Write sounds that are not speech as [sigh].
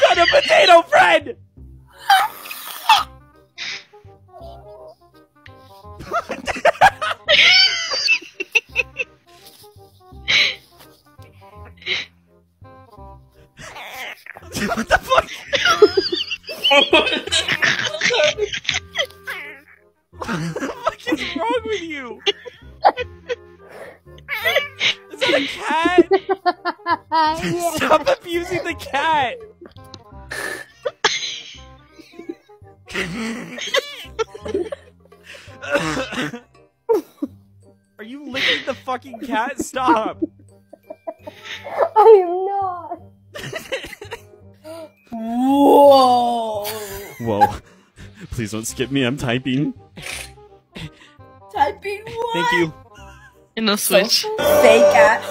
Got a potato friend! what the fuck? what the fuck is wrong with you? Is that a cat? [laughs] yeah. Stop abusing the cat! Are you licking the fucking cat? Stop! I am not. Whoa! Whoa. Please don't skip me, I'm typing. Typing what? Thank you. E no Switch. Sei, cara.